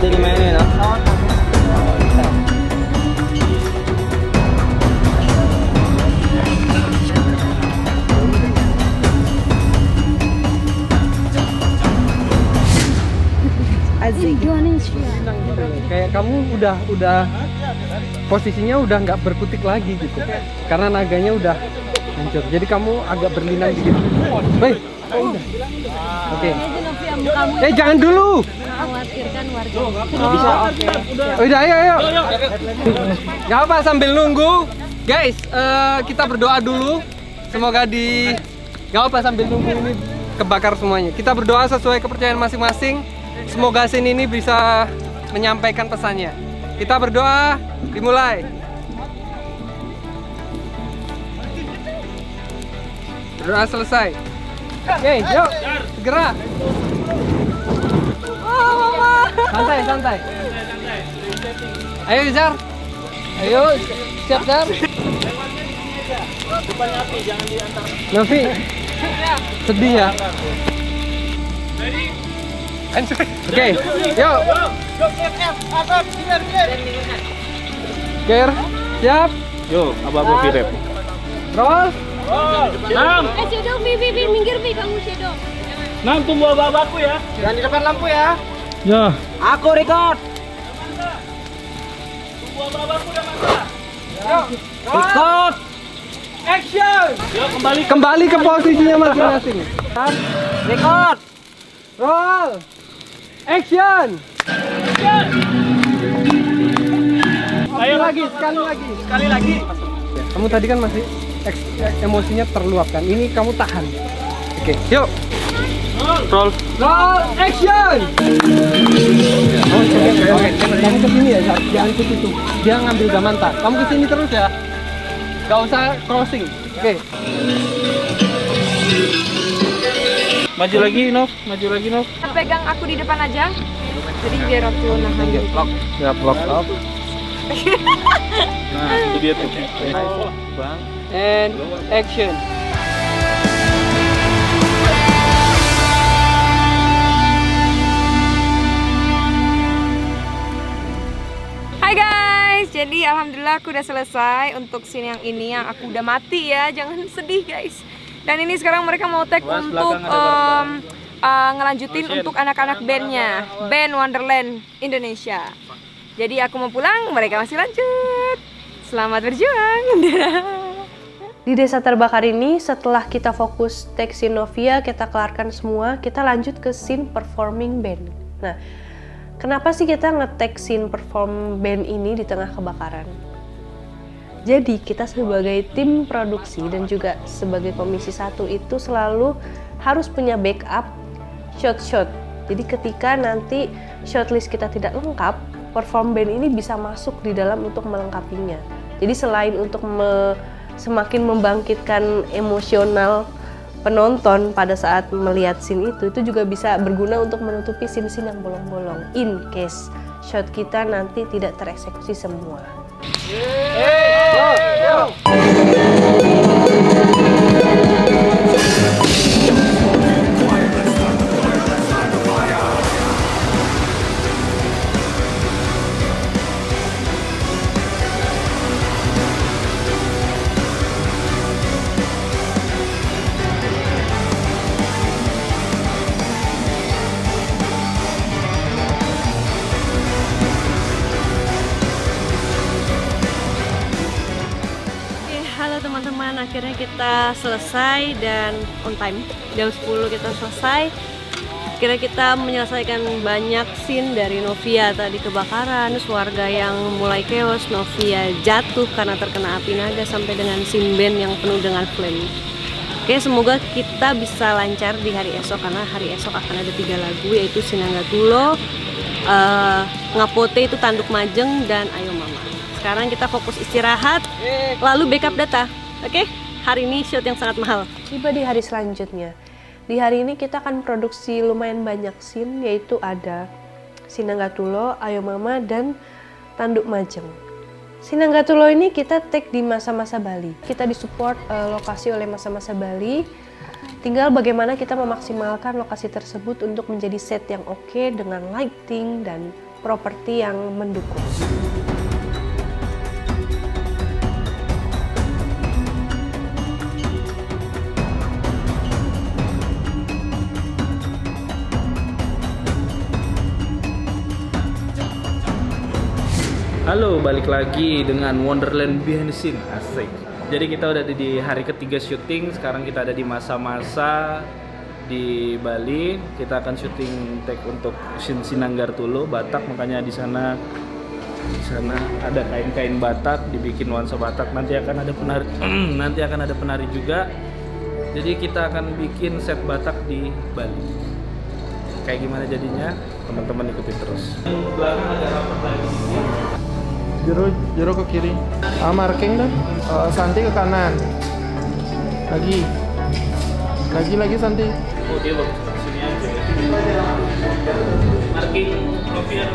Pati dimainin, no? Indonesia. Kayak kamu udah udah posisinya udah nggak berkutik lagi gitu. Karena naganya udah hancur. Jadi kamu agak berlinang dikit. Baik. Oh, udah. Oke. Kamu Eh jangan dulu. Warga. Bisa. Udah ayo ayo. Gak apa sambil nunggu. Guys, eh, kita berdoa dulu. Semoga di Gak apa sambil nunggu ini kebakar semuanya. Kita berdoa sesuai kepercayaan masing-masing. Semoga scene ini bisa menyampaikan pesannya. Kita berdoa, dimulai. Berdoa selesai. Oke, yuk, segera. Santai, santai. Ayo, Zar. Ayo, siap, Zar. Novi, sedih ya? Oke, yuk. Ger, siap. Yo, abu-abu virep. Roll. Enam, Eh, Shadow, Vi, Vi, Vi, minggir, Vi, kamu Shadow. enam tunggu abu-abu ya. Jangan di depan lampu ya. Ya. Aku record. Tunggu udah. Record. Action. Yo, kembali ke Kembali ke posisinya masing-masing. Record. Roll. Action. Ayo lagi, sekali lagi. sekali lagi. Kamu tadi kan masih eks- emosinya terluapkan. Ini kamu tahan. Oke, yuk. Roll. Roll action. Oke, oke. Kamu ke sini ya, jangan ke situ. Dia ngambil Damanta. Kamu ke sini terus ya. Gak usah crossing. Oke. Maju lagi, Nov. Maju lagi, Nov. pegang aku di depan aja jadi biar aku nahan gitu. Ya, blok. Nah, itu dia tuh. Bang. And action. Jadi alhamdulillah aku udah selesai untuk scene yang ini yang aku udah mati ya. Jangan sedih guys. Dan ini sekarang mereka mau tag Mas, untuk em, uh, ngelanjutin untuk anak-anak bandnya. band Wonderland Indonesia. Jadi aku mau pulang mereka masih lanjut. Selamat berjuang. Di desa terbakar ini, setelah kita fokus tag scene Novia, kita kelarkan semua, kita lanjut ke scene performing band. Nah, kenapa sih kita nge-tag scene perform band ini di tengah kebakaran? Jadi, kita sebagai tim produksi dan juga sebagai komisi satu itu selalu harus punya backup shot-shot. Jadi ketika nanti shortlist kita tidak lengkap, perform band ini bisa masuk di dalam untuk melengkapinya. Jadi selain untuk me- semakin membangkitkan emosional penonton pada saat melihat scene itu, itu juga bisa berguna untuk menutupi scene-scene yang bolong-bolong. In case shot kita nanti tidak tereksekusi semua. Oke, kita selesai dan on time. Jam 10 kita selesai. Akhirnya kita menyelesaikan banyak scene dari Novia tadi kebakaran, terus warga yang mulai chaos, Novia jatuh karena terkena api naga sampai dengan scene band yang penuh dengan flame. Oke, semoga kita bisa lancar di hari esok karena hari esok akan ada tiga lagu yaitu Sinanggatulo, eh, Ngapote itu Tanduk Majeng dan Ayo Mama. Sekarang kita fokus istirahat, lalu backup data. Oke, hari ini shoot yang sangat mahal. Tiba di hari selanjutnya. Di hari ini kita akan produksi lumayan banyak scene yaitu ada Sinanggatulo, Ayo Mama dan Tanduk Majeng. Sinanggatulo ini kita take di masa-masa Bali. Kita disupport eh, lokasi oleh masa-masa Bali. Tinggal bagaimana kita memaksimalkan lokasi tersebut untuk menjadi set yang oke dengan lighting dan properti yang mendukung. Halo, balik lagi dengan Wonderland Behind the Scene. Asik. Jadi kita udah di hari ketiga syuting, sekarang kita ada di masa-masa di Bali. Kita akan syuting take untuk Sin Sinanggar Tulu, Batak, makanya di sana di sana ada kain-kain Batak, dibikin nuansa Batak. Nanti akan ada penari nanti akan ada penari juga. Jadi kita akan bikin set Batak di Bali. Kayak gimana jadinya? Teman-teman ikuti terus. Belakang ada rapat lagi. Jero, Jero ke kiri. Ah, marking dah. Eh, Santi ke kanan. Lagi. Lagi lagi Santi. Oh dia bagus sini aja. Marking profil.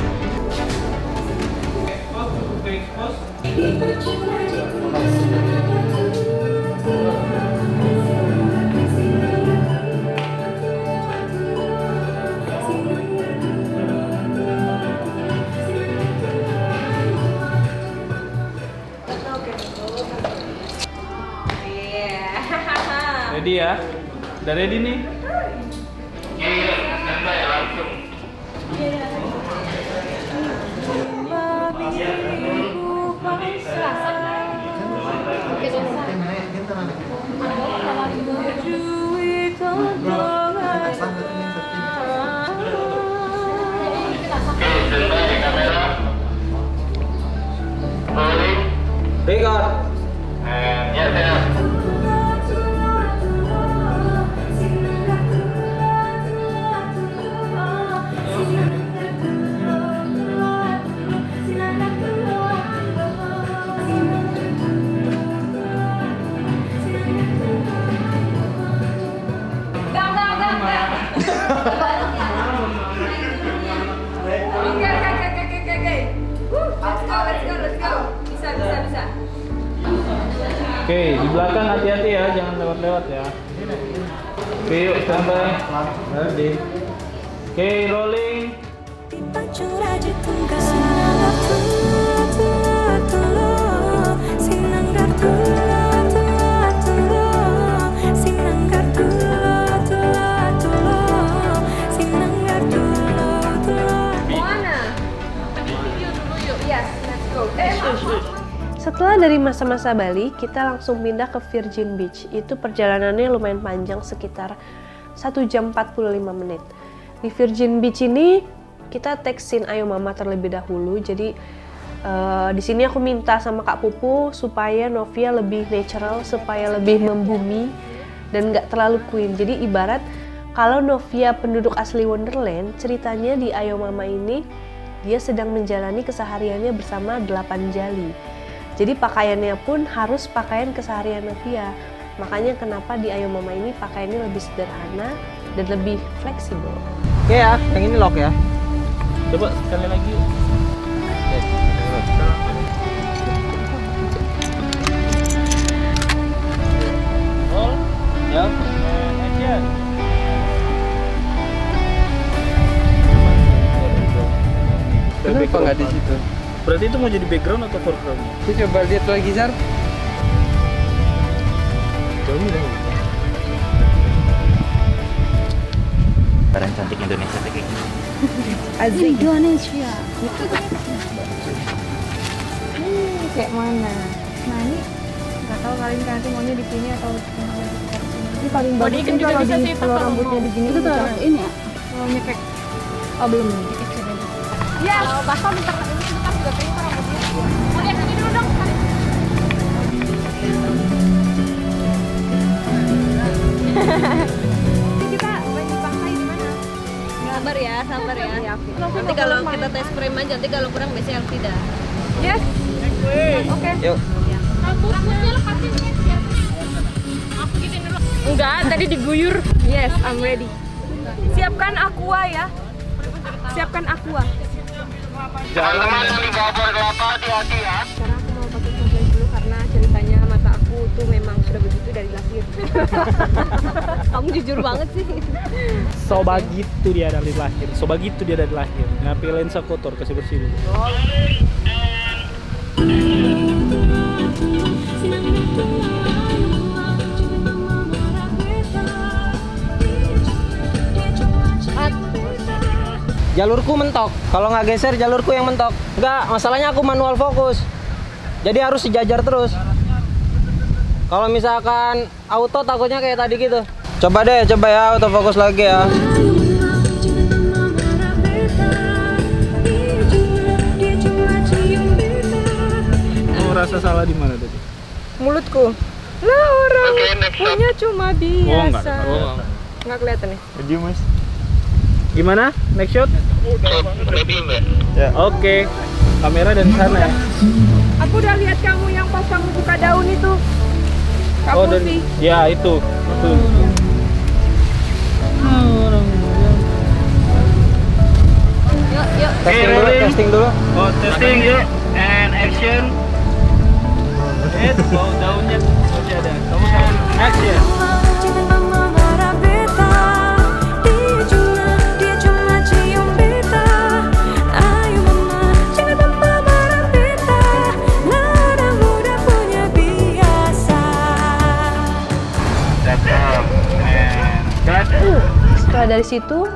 Ready ya? Udah ready nih? Dari masa-masa Bali, kita langsung pindah ke Virgin Beach. Itu perjalanannya lumayan panjang, sekitar 1 jam 45 menit. Di Virgin Beach ini kita scene Ayo Mama terlebih dahulu. Jadi eh, di sini aku minta sama Kak Pupu supaya Novia lebih natural, supaya lebih membumi dan nggak terlalu queen. Jadi ibarat kalau Novia penduduk asli Wonderland, ceritanya di Ayo Mama ini dia sedang menjalani kesehariannya bersama delapan jali. Jadi pakaiannya pun harus pakaian keseharian Novia. Makanya kenapa di Ayo Mama ini pakaiannya lebih sederhana dan lebih fleksibel. Oke ya, yang ini lock ya. Coba sekali lagi. Berarti itu mau jadi background atau foreground? Aku coba lihat lagi, Zar. Barang cantik Indonesia kayak gini. Indonesia. Kayak mana? Nah ini nggak tahu kalian nanti maunya di sini atau di sini. Ini paling bagus kan kalau di kalau rambutnya begini. Itu tuh ini ya. Kalau nyekek. Oh belum sini. Ya, bahkan bentar Kita main di pantai di mana? Sabar ya, sabar ya. Ya. Nanti kalau kita tes frame aja, nanti kalau kurang biasanya Elvida. Yes. Oke. Yuk. Rambutnya lepasin ya. Aku gituin dulu. Enggak, tadi diguyur. Yes, I'm ready. Siapkan aqua ya. Siapkan aqua. Jalan ya. Sekarang aku mau pakai sunshine dari lahir. Kamu jujur banget sih. So begitu dia dari lahir. So begitu dia dari lahir. Ngapain lensa kotor kasih bersih dulu. Jalurku mentok. Kalau nggak geser jalurku yang mentok. Enggak, masalahnya aku manual fokus. Jadi harus sejajar terus. Kalau misalkan auto takutnya kayak tadi gitu. Coba deh, coba ya auto fokus lagi ya. Kamu rasa salah di mana tadi? Mulutku. Lah orang punya cuma biasa. Oh, enggak, enggak. Nggak kelihatan ya? Jadi mas. Gimana? Next shot? Oke. Kamera dari sana ya. Aku udah lihat kamu yang pas kamu buka daun itu. Kamu Oh, dari ya itu. Itu. Yuk, yuk. Testing dulu, testing dulu. Oh, testing yuk. And action. Eh, bau daunnya masih ada. Kamu kan action. Setelah dari situ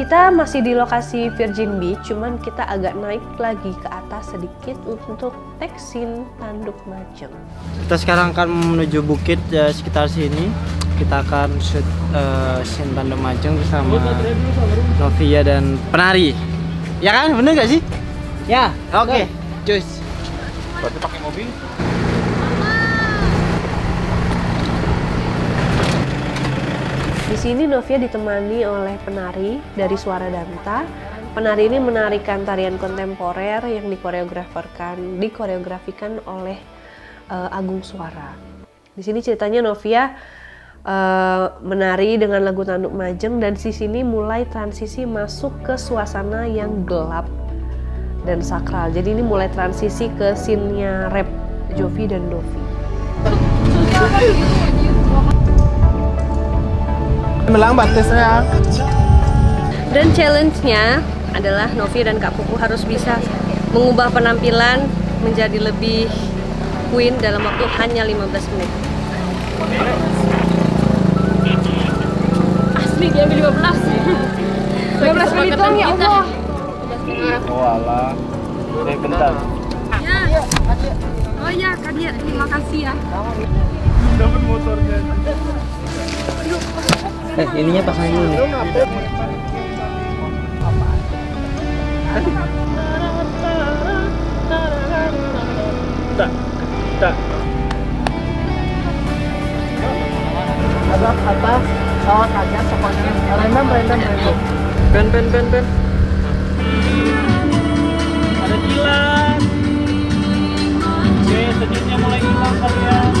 kita masih di lokasi Virgin Beach, cuman kita agak naik lagi ke atas sedikit untuk take scene tanduk majeng. Kita sekarang akan menuju bukit ya, sekitar sini. Kita akan shoot eh, scene Tandem Majeng bersama Novia dan penari. Ya kan? Bener gak sih? Ya. Oke. Cus. Berarti pakai mobil? Di sini Novia ditemani oleh penari dari Suara Danta. Penari ini menarikan tarian kontemporer yang dikoreograferkan, dikoreografikan oleh eh, Agung Suara. Di sini ceritanya Novia eh, menari dengan lagu Tanduk Majeng dan di sini mulai transisi masuk ke suasana yang gelap dan sakral. Jadi ini mulai transisi ke scene-nya rap Jovi dan Dovi. Melambat tesnya. Dan challenge-nya adalah Novi dan Kak Pupu harus bisa mengubah penampilan menjadi lebih queen dalam waktu hanya 15 menit. Asli dia ambil 15. 15 menit doang ya Allah. Oh alah. Eh bentar. Ya. Oh iya, Kak Dia, terima kasih ya. Dapat motornya. Eh, ininya pasang dulu nih. Tak. Tak. Atas atas sawah aja pokoknya. Random random random. Ben, ben, ben, ben. Ada kilat. Oke, senyumnya mulai hilang kalian.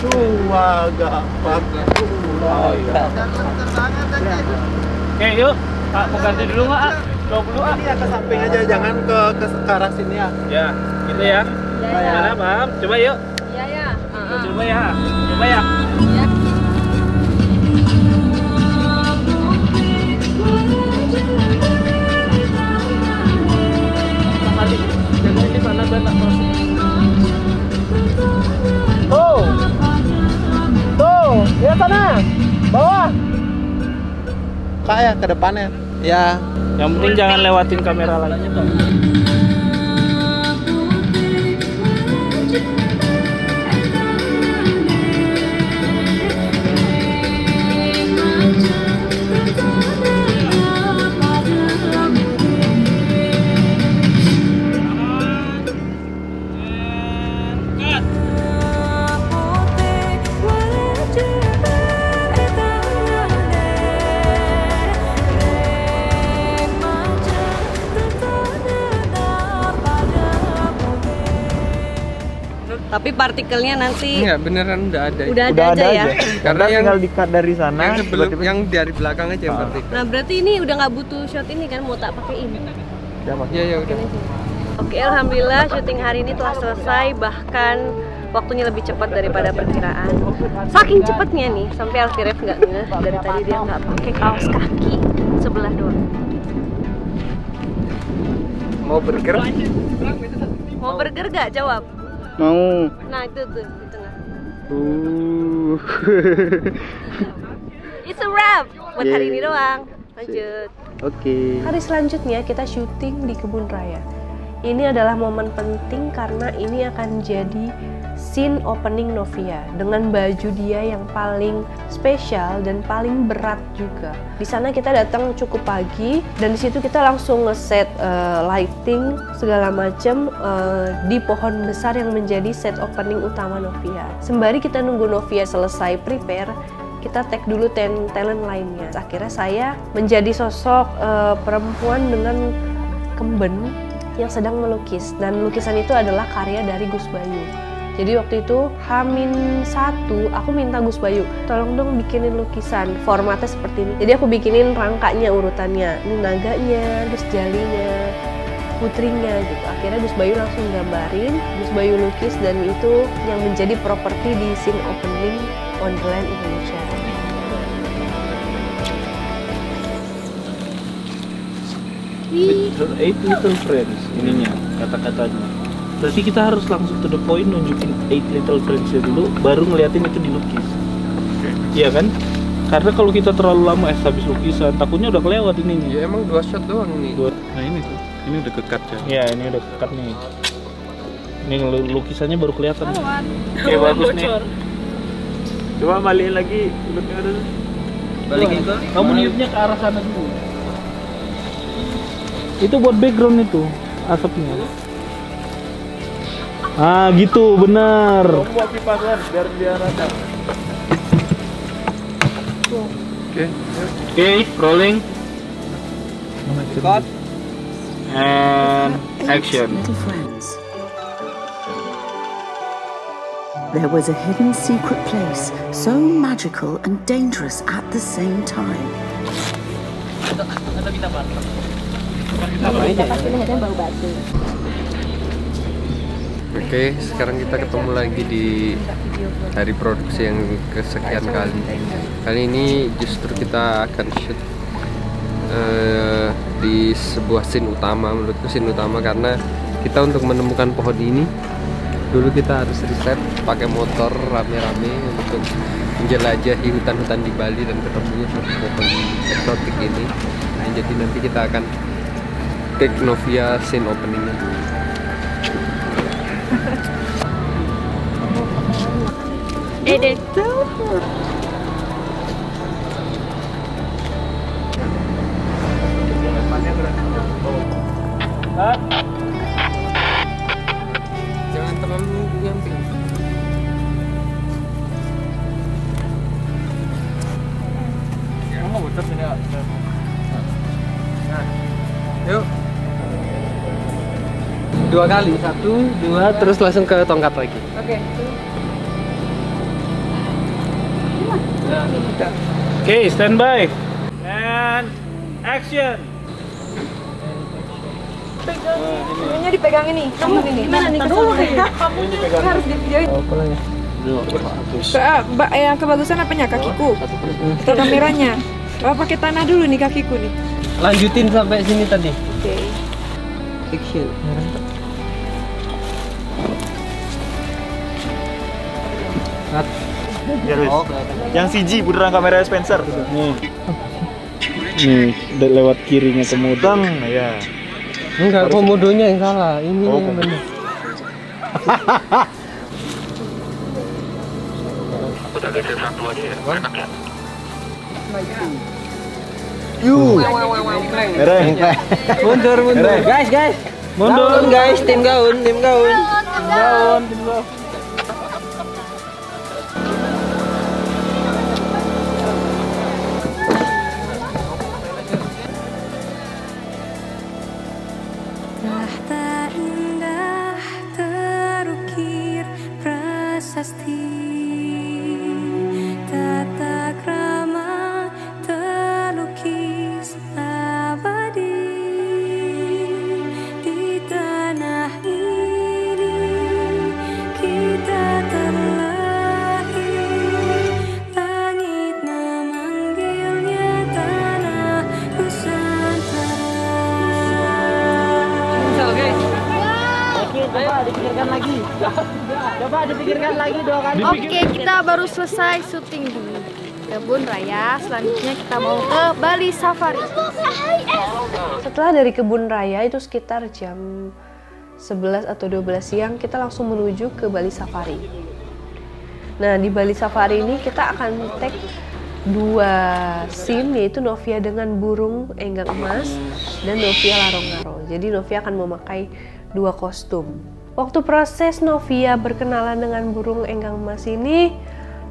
Dua gapat. Dua gapat. Oke, yuk. Pak, mau ganti dulu nggak, Ah? 20, Ah? Ini ya ke samping aja, jangan ke ke arah sini ya. Ya, gitu ya. Gimana, paham? Coba yuk. Iya ya. Coba ya. Coba ya. Ya sana. Bawah. Kayak ke depannya. Ya. Yang penting jangan lewatin kamera lagi. Partikelnya nanti Enggak, beneran udah ada. udah ada aja ya. Karena yang tinggal di-cut dari sana. yang sebelum tiba-tiba- yang dari belakang aja yang berarti. Nah berarti ini udah nggak butuh shot ini kan mau tak pakai ini. Ya, Mas. Ya ya udah. Oke, alhamdulillah syuting hari ini telah selesai. Bahkan waktunya lebih cepat daripada perkiraan. Saking cepatnya nih, sampai Alfiref nggak ngeh dari tadi dia nggak pakai kaos kaki sebelah doang. Mau burger? Mau burger gak? Jawab. Mau. Nah itu tuh di tengah. Uh. It's a wrap buat hari Yeah. ini doang. Lanjut. Oke. Hari selanjutnya kita syuting di kebun raya. Ini adalah momen penting karena ini akan jadi scene opening Novia dengan baju dia yang paling spesial dan paling berat juga. Di sana kita datang cukup pagi dan di situ kita langsung ngeset eh, lighting segala macam eh, di pohon besar yang menjadi set opening utama Novia. Sembari kita nunggu Novia selesai prepare, kita tag dulu ten talent lainnya. Akhirnya saya menjadi sosok eh, perempuan dengan kemben yang sedang melukis dan lukisan itu adalah karya dari Gus Bayu. Jadi waktu itu Hamin satu, aku minta Gus Bayu, tolong dong bikinin lukisan formatnya seperti ini. Jadi aku bikinin rangkanya urutannya, ini naganya, terus jalinya, putrinya gitu. Akhirnya Gus Bayu langsung gambarin, Gus Bayu lukis dan itu yang menjadi properti di scene opening Wonderland Indonesia. Her eight little friends ininya kata-katanya. Berarti kita harus langsung to the point nunjukin eight little friends dulu, baru ngeliatin itu dilukis. Iya kan? Karena kalau kita terlalu lama establish lukisan, takutnya udah kelewat ininya. Ya emang dua shot doang nih. Dua. Nah ini tuh, ini udah kekat ya. Ya ini udah kekat nih. Ini lukisannya baru kelihatan. Oke bagus nih. Coba balikin lagi dulu. Balikin ke? Kamu niupnya ke arah sana dulu. Itu buat background itu asapnya. Ah gitu benar. Kamu kipas biar biar rata. Oke. Oke, rolling. Cut. And action. There was a hidden secret place, so magical and dangerous at the same time. Oke, sekarang kita ketemu lagi di hari produksi yang kesekian kali. Kali ini justru kita akan shoot eh, di sebuah scene utama, menurutku scene utama karena kita untuk menemukan pohon ini dulu kita harus riset pakai motor rame-rame untuk menjelajahi hutan-hutan di Bali dan ketemunya pohon eksotik ini. Nah, jadi nanti kita akan take Novia scene openingnya. Edit. Jangan terlalu nyamping. Nah, yuk. Dua kali, satu, dua, terus langsung ke tongkat lagi. Oke. Oke, standby. And action. Ininya dipegang ini. Kamu ini. Gimana nih? Dulu Kamu harus di videoin. Ke, ba- yang kebagusan apanya? Kakiku. Atau kameranya? Oh, pakai tanah dulu nih kakiku nih. Lanjutin sampai sini tadi. Oke. Action. Yang CG beneran kamera Spencer. Nih. Nih, udah lewat kirinya kemudian. Bang, ya. Enggak, komodonya yang salah. Ini yang benar. Mereng. Mundur, mundur. Guys, guys. Mundur. Gaun, guys, tim gaun, tim gaun. Down, down. Tahta lagi. Coba dipikirkan lagi dua kali. Oke, kita baru selesai syuting di Kebun Raya. Selanjutnya kita mau ke Bali Safari. Setelah dari kebun raya itu sekitar jam 11 atau 12 siang kita langsung menuju ke Bali Safari. Nah di Bali Safari ini kita akan tag dua scene yaitu Novia dengan burung enggang emas dan Novia larong-ngaro. Jadi Novia akan memakai dua kostum. Waktu proses Novia berkenalan dengan burung enggang emas ini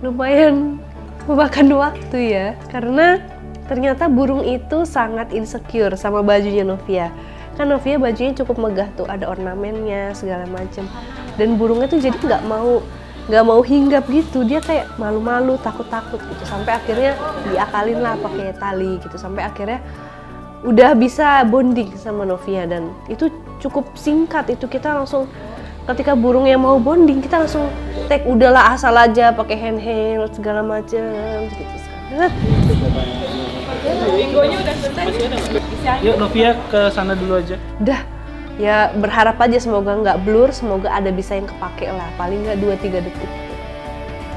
lumayan memakan waktu ya. Karena ternyata burung itu sangat insecure sama bajunya Novia. Kan Novia bajunya cukup megah tuh ada ornamennya segala macem. Dan burungnya tuh jadi nggak mau nggak mau hinggap gitu. Dia kayak malu-malu takut-takut gitu. Sampai akhirnya diakalin lah pakai tali gitu. Sampai akhirnya udah bisa bonding sama Novia. Dan itu cukup singkat. Itu kita langsung ketika burungnya mau bonding kita langsung tag udahlah asal aja pakai handheld segala macam gitu Set. Bingonya udah selesai. Yuk Novia ke sana dulu aja. udah ya berharap aja semoga nggak blur semoga ada bisa yang kepake lah paling nggak 2-3 detik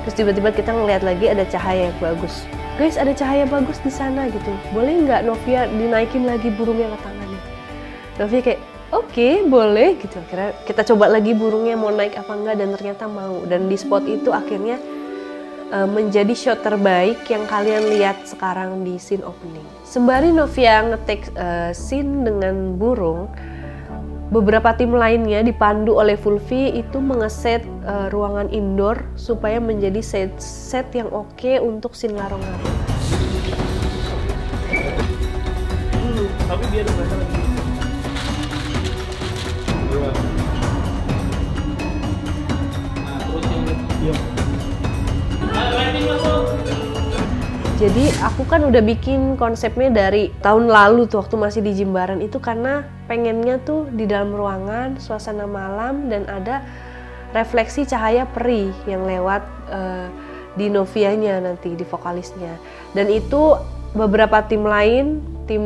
terus tiba-tiba kita ngeliat lagi ada cahaya yang bagus guys ada cahaya bagus di sana gitu boleh nggak Novia dinaikin lagi burungnya ke tangannya Novia kayak oke boleh gitu akhirnya kita coba lagi burungnya mau naik apa enggak dan ternyata mau dan di spot itu akhirnya uh, menjadi shot terbaik yang kalian lihat sekarang di scene opening. Sembari Novia ngetek uh, scene dengan burung, beberapa tim lainnya dipandu oleh Fulvi itu mengeset uh, ruangan indoor supaya menjadi set set yang oke untuk scene larong-larong. Tapi biar lagi. Jadi aku kan udah bikin konsepnya dari tahun lalu tuh waktu masih di Jimbaran itu karena pengennya tuh di dalam ruangan suasana malam dan ada refleksi cahaya peri yang lewat eh, di Novianya nanti di vokalisnya. Dan itu beberapa tim lain, tim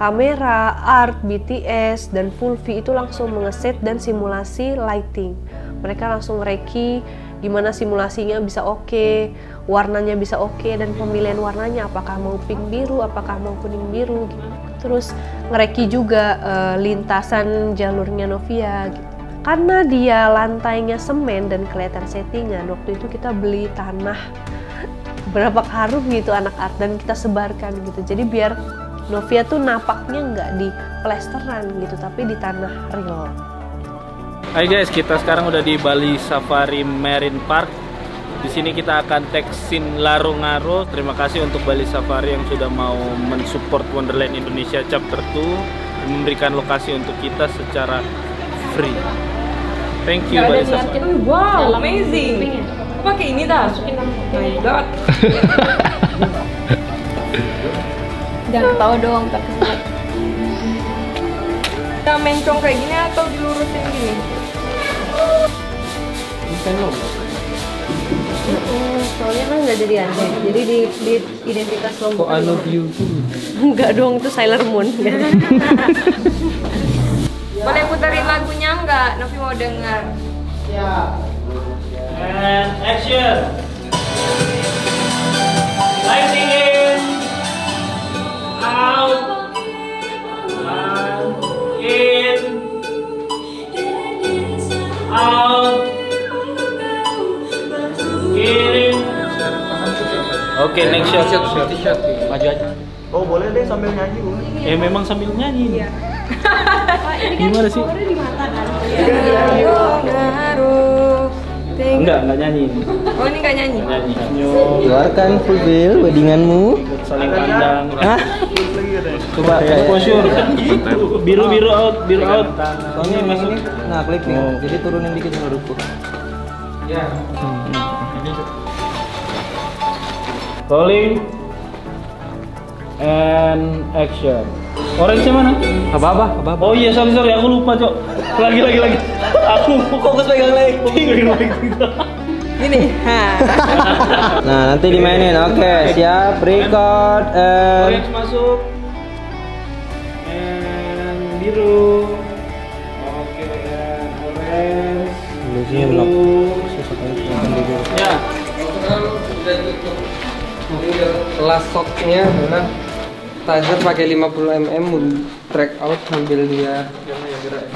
kamera, art, BTS dan Fulvi itu langsung mengeset dan simulasi lighting. Mereka langsung reki gimana simulasinya bisa oke, warnanya bisa oke dan pemilihan warnanya apakah mau pink biru, apakah mau kuning biru gitu. Terus ngereki juga eh, lintasan jalurnya Novia gitu. Karena dia lantainya semen dan kelihatan settingan, waktu itu kita beli tanah berapa karung gitu anak art dan kita sebarkan gitu. Jadi biar Novia tuh napaknya nggak di plesteran gitu, tapi di tanah real. Hai guys, kita sekarang udah di Bali Safari Marine Park. Di sini kita akan tag scene Larung-Ngaro. Terima kasih untuk Bali Safari yang sudah mau mensupport Wonderland Indonesia Chapter 2 dan memberikan lokasi untuk kita secara free. Thank you Bali Safari. Wow, amazing. Kok pakai ini dah? My God. Jangan ketawa dong, takut. Kita mencong kayak gini atau dilurusin gini? Soalnya kan nggak jadi aneh, jadi di, di identitas lombok. Kok I love you Enggak dong, itu Sailor Moon. Boleh puterin lagunya nggak? Novi mau dengar. And action. Lighting in. Out. Oke, next shot. Maju aja. Oh boleh deh sambil nyanyi Bu. Eh memang sambil nyanyi. Gimana sih? Ngaruh. Enggak, enggak nyanyi. Oh ini nggak nyanyi? Nyanyi. Keluarkan full bill weddinganmu. Saling pandang. Hah? Coba exposure. Biru biru out, biru out. Soalnya masuk. Nah, clipping. Jadi turunin dikit menurutku. Rolling. And action. Orange mana? Apa apa? Apa apa? Oh iya, sorry sorry, aku lupa cok. Lagi lagi lagi. Aku fokus pegang lighting. Gini. Nah, nanti dimainin. Oke, siap. Record. And... Orange masuk. And biru. Oke, and orange. Blok. Ya. Last shotnya adalah Tazer pakai 50 mm track out sambil dia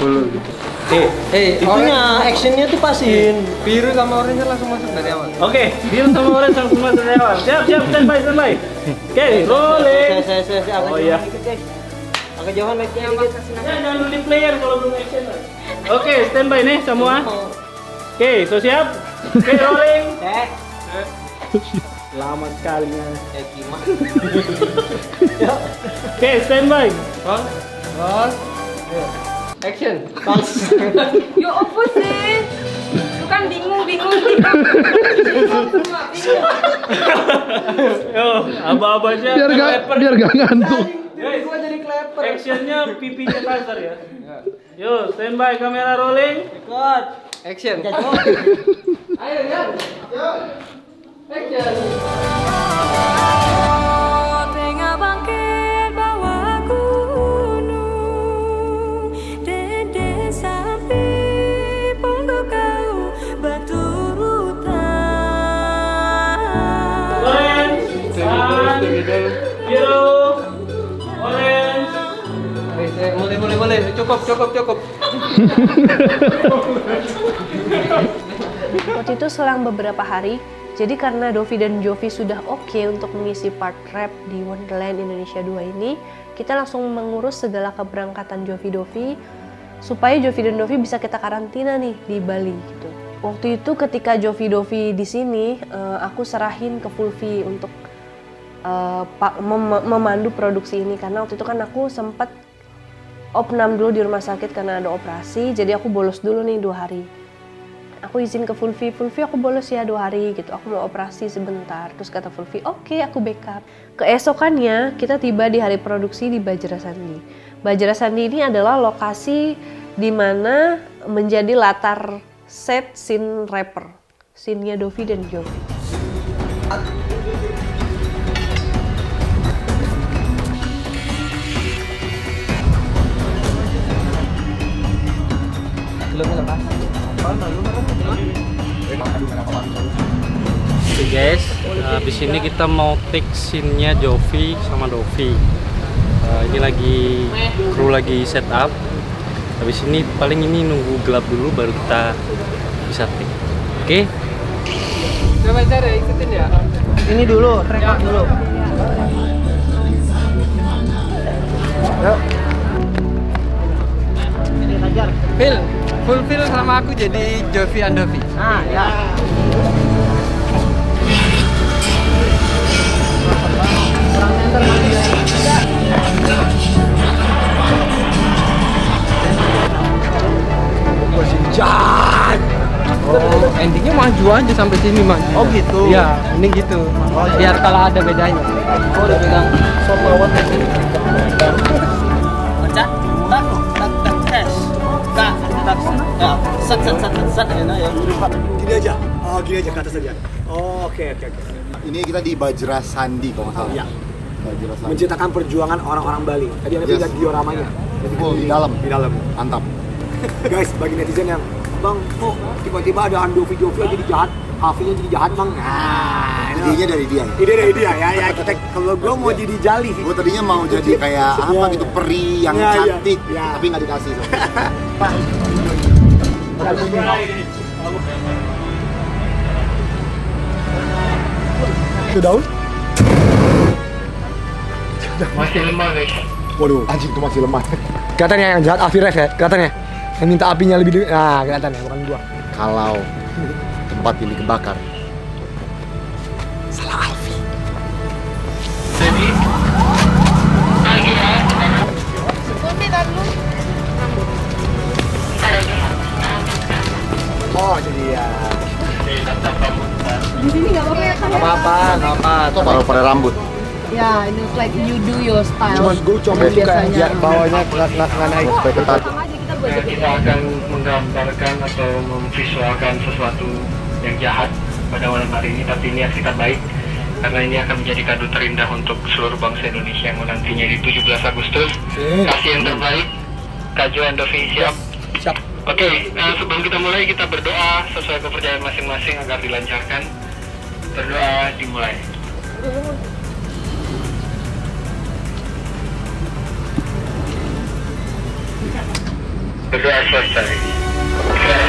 dulu gitu. Eh, Eh, itunya actionnya tuh pasin. biru sama orange langsung masuk dari awal. Oke, biru sama orange langsung masuk dari awal. Siap, siap, standby, standby. Oke, rolling. Saya, saya, saya, saya Oh, iya. Agak jauhan dikit. Ya, jangan dulu di player kalau belum action. Oke, standby nih semua. Oke, so siap? Oke, rolling. Eh, Lama sekali. eh gimana? Oke, standby. Roll, roll, action. Yo apa sih? Lu kan bingung, bingung, bingung. Bingung semua, bingung. Yo, aba-abanya. Biar gak biar gak ngantuk. Guys, gua jadi kleper. Actionnya pipinya kasar ya. Yo, standby kamera rolling. Ikut. Action. Tengah bangkit bawah Cukup, cukup, cukup. Waktu itu selang beberapa hari, jadi karena Dovi dan Jovi sudah oke untuk mengisi part rap di Wonderland Indonesia 2 ini, kita langsung mengurus segala keberangkatan Jovi Dovi supaya Jovi dan Dovi bisa kita karantina nih di Bali gitu. Waktu itu ketika Jovi Dovi di sini, eh, aku serahin ke Fulvi untuk eh, memandu produksi ini karena waktu itu kan aku sempat opnam dulu di rumah sakit karena ada operasi, jadi aku bolos dulu nih dua hari aku izin ke Fulvi, Fulvi aku bolos ya dua hari gitu, aku mau operasi sebentar. Terus kata Fulvi, oke aku backup. Keesokannya kita tiba di hari produksi di Bajra Sandi. Bajra Sandi ini adalah lokasi di mana menjadi latar set scene rapper. Scene-nya Dovi dan Jovi. Oke guys, habis ini kita mau take scene-nya Jovi sama Dovi. Eh, ini lagi kru lagi setup. Habis ini paling ini nunggu gelap dulu baru kita bisa take. Oke? Coba cari, ikutin ya. Ini dulu, record dulu. Yuk. Ini Hajar. Phil, fulfill sama aku jadi Jovi and Dovi. Ah, ya. Oh, endingnya maju aja sampai sini man. Oh gitu. Iya, ini gitu. Biar kalau ada bedanya. Oh, udah pegang soft power. Pecah. Ya. Set, set, set, set, set, enak ya. Gini aja. Oh, gini aja ke atas aja. Oh, oke, oke, oke. Ini kita di Bajra Sandi kalau nggak salah. Iya. Bajra Sandi. Menceritakan perjuangan orang-orang Bali. Tadi anda Yes. lihat dioramanya. Jadi Oh, di dalam. Di dalam. Mantap. Guys, bagi netizen yang Bang, kok tiba-tiba ada Andovi Jovi jadi jahat, Hafinya jadi jahat, Bang. Nah, Idenya dari dia. ide dari dia ya, ya. Kita kalau gua mau jadi jali sih. Gue tadinya mau jadi kayak apa gitu peri yang Iya, iya. cantik, Iya. tapi nggak dikasih. Itu daun? Masih lemah guys. Waduh, anjing itu masih lemah. Kelihatannya yang jahat Afiref ya, kelihatannya. Yang minta apinya lebih dulu. Nah, kelihatan ya, bukan gua. Kalau tempat ini kebakar, apa-apa ya? Nggak apa-apa, paruh pada rambut. Ya, ini like you do your style. Cuma gue coba juga biasanya. biar bawahnya nggak nggak nggak naik supaya ketat. Ya, kita akan menggambarkan atau memvisualkan sesuatu yang jahat pada malam hari ini, tapi niat kita baik karena ini akan menjadi kado terindah untuk seluruh bangsa Indonesia yang menantinya di 17 Agustus. Kasih yang terbaik, Kak Jo and Dovi siap. Siap. Oke, eh, sebelum kita mulai kita berdoa sesuai kepercayaan masing-masing agar dilancarkan. Berdoa dimulai. Berdoa selesai.